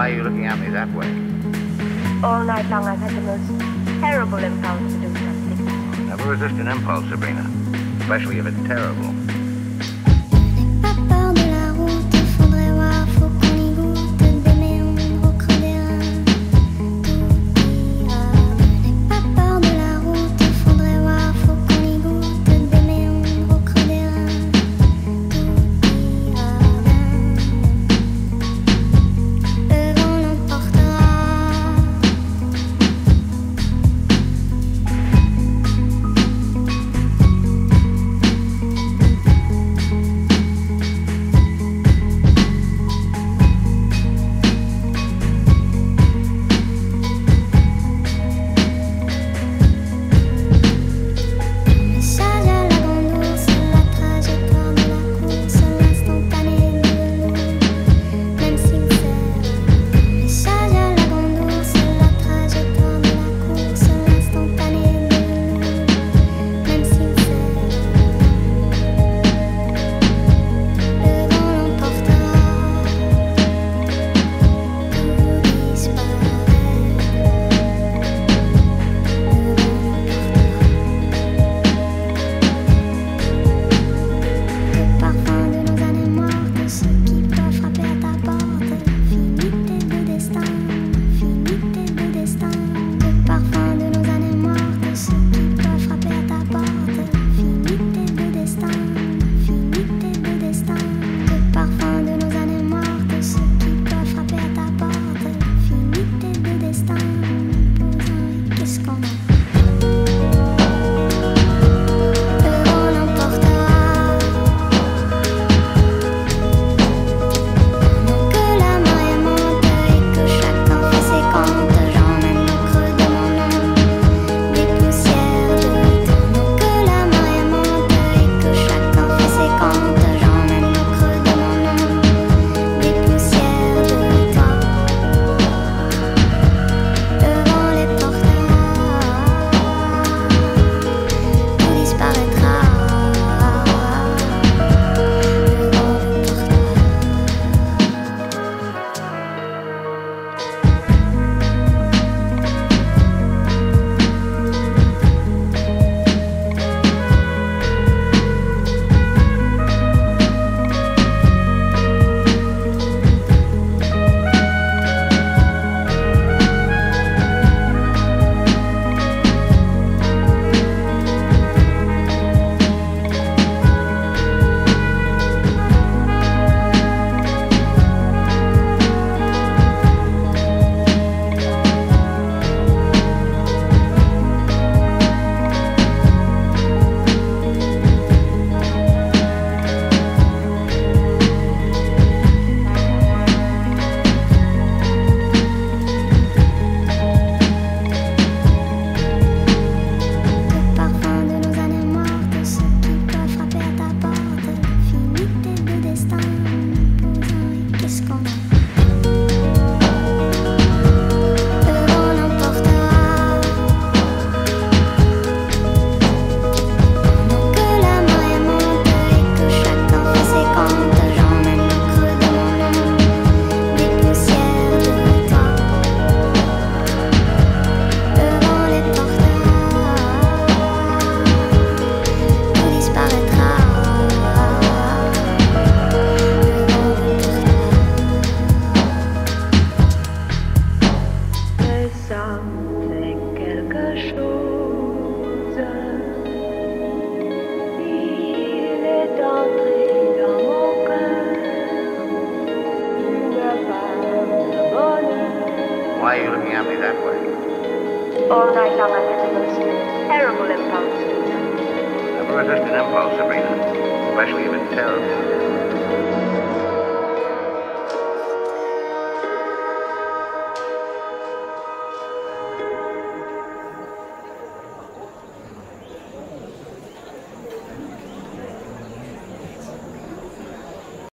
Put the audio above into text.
Why are you looking at me that way? All night long I've had the most terrible impulse to do something. Never resist an impulse, Sabrina. Especially if it's terrible. all night long I had the most terrible impulse. I've an impulse, Sabrina, especially if it's terrible.